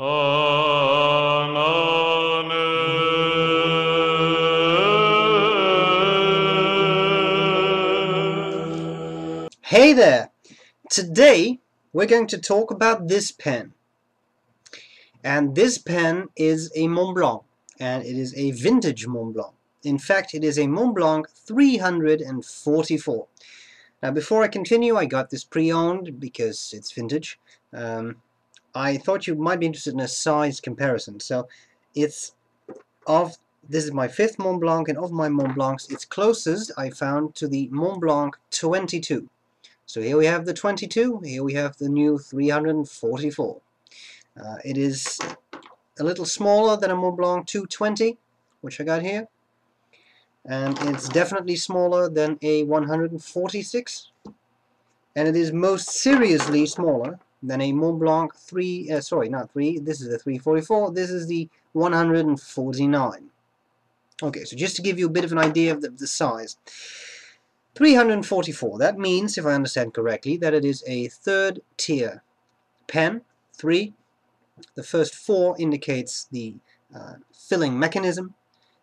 Hey there! Today we're going to talk about this pen. And this pen is a Montblanc and it is a vintage Montblanc. In fact, it is a Montblanc 344. Now before I continue, I got this pre-owned because it's vintage. Um, I thought you might be interested in a size comparison. So it's of this is my fifth Montblanc and of my Montblancs it's closest I found to the Montblanc 22 so here we have the 22 here we have the new 344 uh, it is a little smaller than a Montblanc 220 which I got here. And it's definitely smaller than a 146 and it is most seriously smaller than a Montblanc 3, uh, sorry, not 3, this is the 344, this is the 149. Okay, so just to give you a bit of an idea of the, the size. 344, that means, if I understand correctly, that it is a third tier pen, 3. The first 4 indicates the uh, filling mechanism,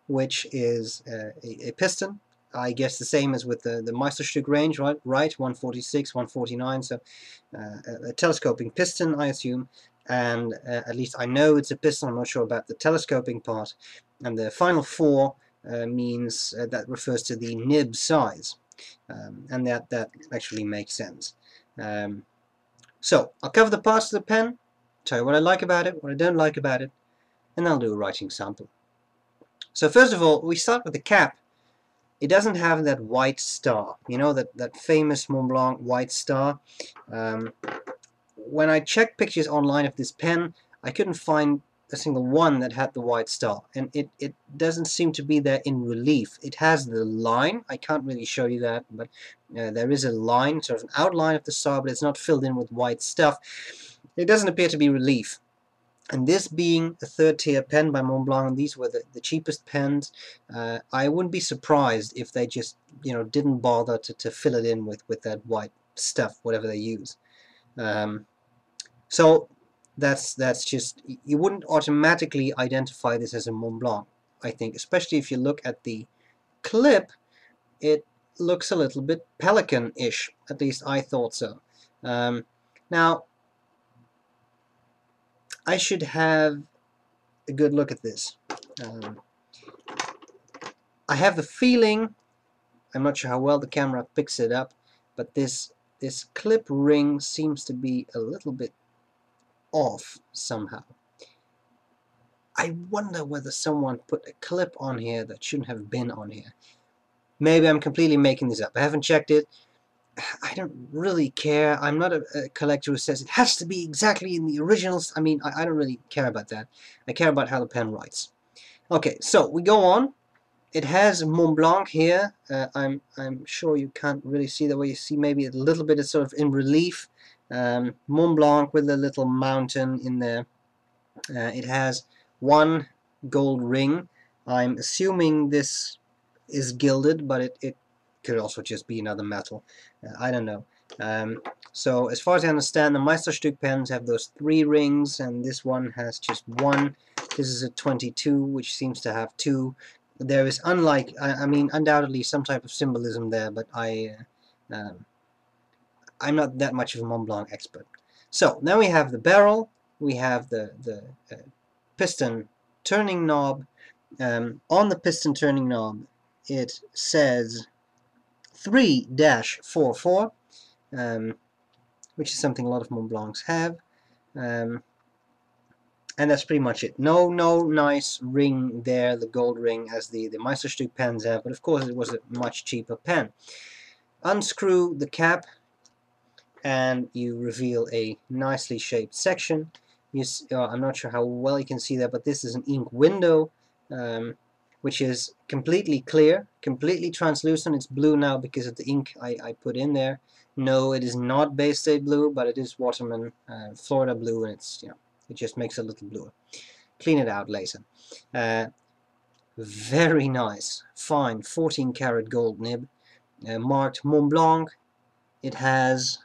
which is uh, a, a piston, I guess the same as with the, the Meisterstück range, right? Right, 146, 149, so uh, a, a, telescoping piston, I assume, and uh, at least I know it's a piston, I'm not sure about the telescoping part, and the final four uh, means uh, that refers to the nib size, um, and that, that actually makes sense. Um, so, I'll cover the parts of the pen, tell you what I like about it, what I don't like about it, and I'll do a writing sample. So first of all, we start with the cap, it doesn't have that white star, you know, that, that famous Montblanc white star. Um, when I checked pictures online of this pen, I couldn't find a single one that had the white star and it, it doesn't seem to be there in relief. It has the line. I can't really show you that but uh, there is a line sort of an outline of the star but it's not filled in with white stuff. It doesn't appear to be relief and this being a third tier pen by Montblanc, and these were the, the cheapest pens, uh, I wouldn't be surprised if they just, you know, didn't bother to, to fill it in with, with that white stuff, whatever they use. Um, so that's that's just, you wouldn't automatically identify this as a Montblanc, I think, especially if you look at the clip, it looks a little bit Pelikan-ish, at least I thought so. Um, now, I should have a good look at this. Um, I have the feeling, I'm not sure how well the camera picks it up, but this this clip ring seems to be a little bit off somehow. I wonder whether someone put a clip on here that shouldn't have been on here. Maybe I'm completely making this up. I haven't checked it. I don't really care. I'm not a, a, collector who says it has to be exactly in the originals. I mean, I, I, don't really care about that. I care about how the pen writes. Okay, so we go on. It has Montblanc here. Uh, I'm I'm sure you can't really see the way. You see maybe a little bit of sort of in relief. Um, Montblanc with a little mountain in there. Uh, it has one gold ring. I'm assuming this is gilded, but it, it could also just be another metal. Uh, I don't know. Um, so as far as I understand, the Meisterstück pens have those three rings, and this one has just one. This is a 22, which seems to have two. There is, unlike, I, I mean, undoubtedly some type of symbolism there, but I, uh, um, I'm not that much of a Montblanc expert. So now we have the barrel, we have the the uh, piston turning knob. Um, on the piston turning knob, it says 3-44, um, which is something a lot of Montblancs have. Um, and that's pretty much it. No, no nice ring there, the gold ring, as the, the Meisterstück pens have, but of course it was a much cheaper pen. Unscrew the cap, and you reveal a nicely shaped section. You, uh, I'm not sure how well you can see that, but this is an ink window. Um, which is completely clear, completely translucent. It's blue now because of the ink I, I put in there. No, it is not Bay State blue, but it is Waterman uh, Florida blue, and it's you know it just makes it a little bluer. Clean it out later. Uh, very nice, fine, 14 karat gold nib, uh, marked Montblanc. It has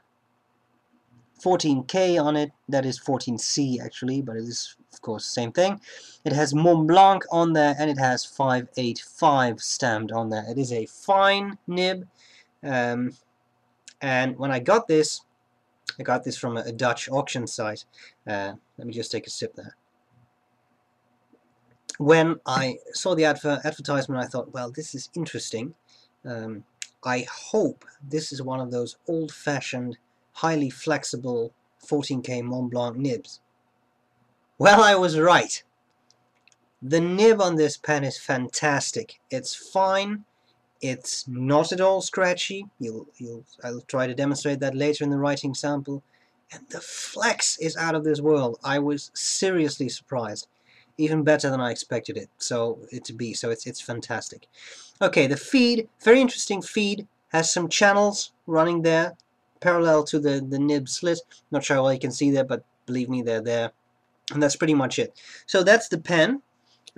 14K on it. That is 14C actually, but it is of course the same thing. It has Montblanc on there and it has 585 stamped on there. It is a fine nib. Um, and when I got this, I got this from a, a Dutch auction site. Uh, let me just take a sip there. When I saw the adver advertisement, I thought, well, this is interesting. Um, I hope this is one of those old-fashioned, highly flexible 14K Montblanc nibs. Well, I was right. The nib on this pen is fantastic. It's fine. It's not at all scratchy. You'll, you'll, I'll try to demonstrate that later in the writing sample. And the flex is out of this world. I was seriously surprised. Even better than I expected it. So it to be. So it's it's fantastic. Okay, the feed, very interesting feed, has some channels running there, parallel to the, the nib slit. Not sure how you can see there, but believe me, they're there. And that's pretty much it. So that's the pen.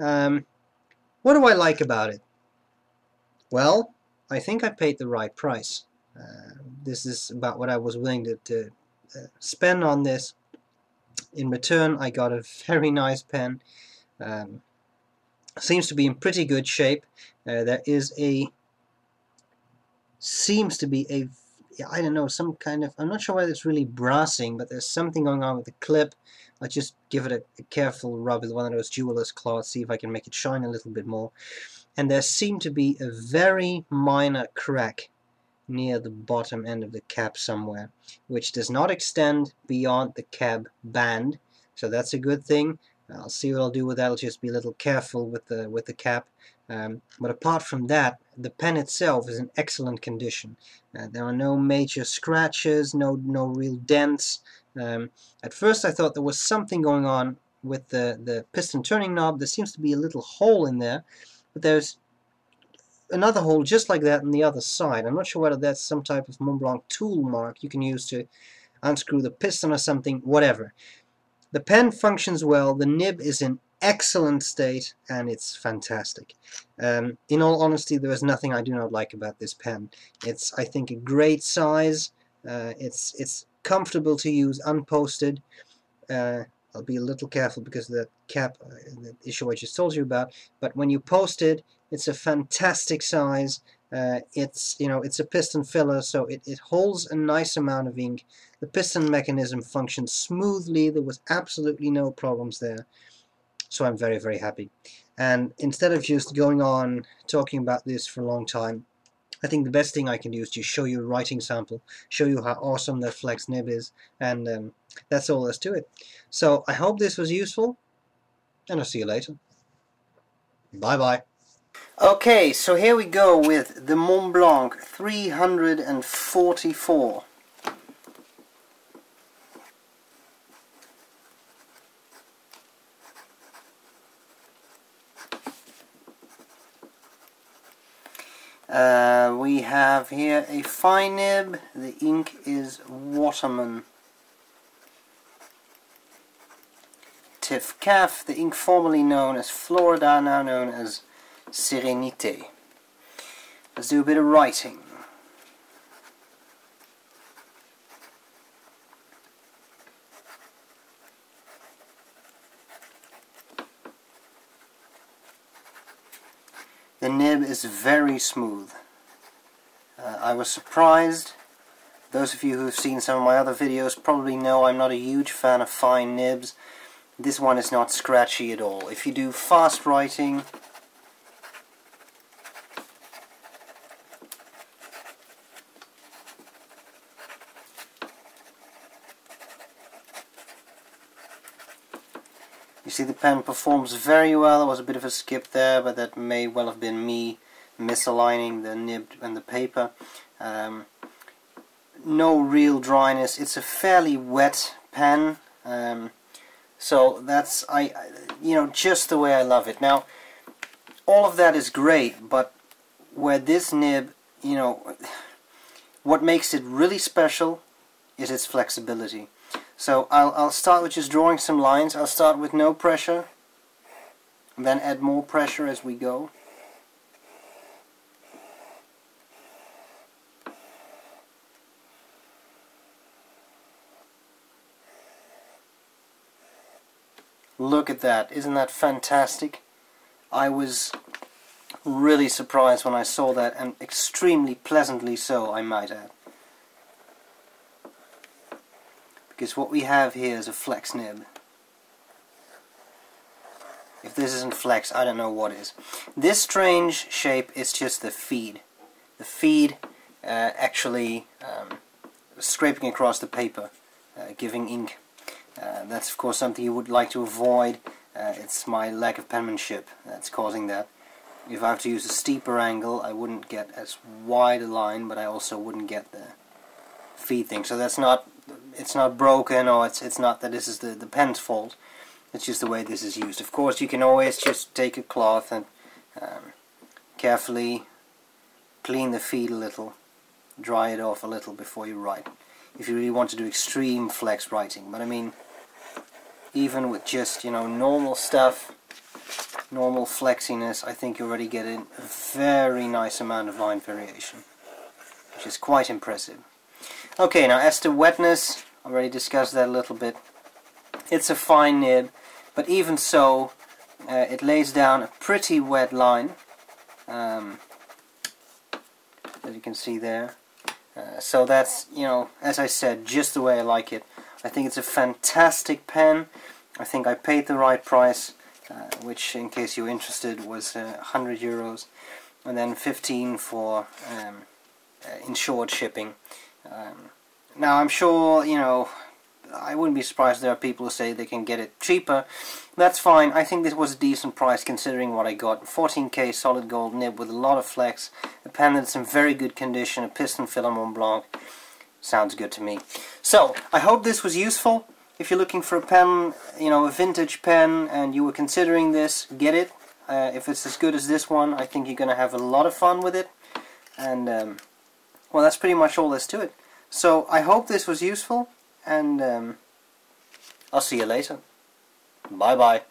Um, what do I like about it? Well, I think I paid the right price. Uh, this is about what I was willing to, to uh, spend on this. In return, I got a very nice pen. Um, seems to be in pretty good shape. Uh, there is a seems to be a I don't know some kind of I'm not sure whether it's really brassing, but there's something going on with the clip. I'll just give it a, a careful rub with one of those jeweler's cloths, see if I can make it shine a little bit more. And there seemed to be a very minor crack near the bottom end of the cap somewhere, which does not extend beyond the cap band, so that's a good thing. I'll see what I'll do with that. I'll just be a little careful with the with the cap. Um, but apart from that, the pen itself is in excellent condition. Uh, there are no major scratches, no no real dents. Um, at first I thought there was something going on with the, the piston turning knob. There seems to be a little hole in there, but there's another hole just like that on the other side. I'm not sure whether that's some type of Montblanc tool mark you can use to unscrew the piston or something, whatever. The pen functions well, the nib is in excellent state and it's fantastic. Um, in all honesty, there is nothing I do not like about this pen. It's, I think, a great size. Uh, it's, it's comfortable to use unposted. Uh, I'll be a little careful because of the cap, uh, the issue I just told you about. But when you post it, it's a fantastic size. Uh, it's you know it's a piston filler, so it, it holds a nice amount of ink. The piston mechanism functions smoothly. There was absolutely no problems there. So I'm very very happy. And instead of just going on talking about this for a long time, I think the best thing I can do is just show you a writing sample, show you how awesome that flex nib is, and um, that's all there's to it. So I hope this was useful, and I'll see you later. Bye bye. Okay, so here we go with the Montblanc 344. Uh, we have here a fine nib, the ink is Waterman. Tif Caf, the ink formerly known as Florida, now known as Serenité. Let's do a bit of writing. The nib is very smooth. Uh, I was surprised. Those of you who have seen some of my other videos probably know I'm not a huge fan of fine nibs. This one is not scratchy at all. If you do fast writing, You see the pen performs very well. There was a bit of a skip there, but that may well have been me misaligning the nib and the paper. Um, no real dryness. It's a fairly wet pen. Um, so that's I, you know, just the way I love it. Now, all of that is great, but where this nib, you know, what makes it really special is its flexibility. So I'll, I'll start with just drawing some lines. I'll start with no pressure, then add more pressure as we go. Look at that. Isn't that fantastic? I was really surprised when I saw that, and extremely pleasantly so, I might add. Because what we have here is a flex nib. If this isn't flex, I don't know what is. This strange shape is just the feed. The feed uh, actually um, scraping across the paper, uh, giving ink. Uh, that's of course something you would like to avoid. Uh, it's my lack of penmanship that's causing that. If I have to use a steeper angle, I wouldn't get as wide a line, but I also wouldn't get the feed thing. So that's not, it's not broken, or it's it's not that this is the the pen's fault. It's just the way this is used. Of course, you can always just take a cloth and um, carefully clean the feed a little, dry it off a little before you write. If you really want to do extreme flex writing, but I mean, even with just you know normal stuff normal flexiness I think you already get a very nice amount of line variation which is quite impressive okay now as to wetness already discussed that a little bit it's a fine nib but even so uh, it lays down a pretty wet line um, as you can see there uh, so that's you know as I said just the way I like it I think it's a fantastic pen. I think I paid the right price, uh, which in case you're interested was uh, 100 euros, and then 15 for um, uh, insured shipping. Um, now I'm sure, you know, I wouldn't be surprised there are people who say they can get it cheaper. That's fine. I think this was a decent price considering what I got. 14k solid gold nib with a lot of flex, a pen that's in very good condition, a piston filler Montblanc. Sounds good to me. So, I hope this was useful. If you're looking for a pen, you know, a vintage pen, and you were considering this, get it. Uh, if it's as good as this one, I think you're going to have a lot of fun with it. And, um, well, that's pretty much all there's to it. So, I hope this was useful, and um, I'll see you later. Bye-bye.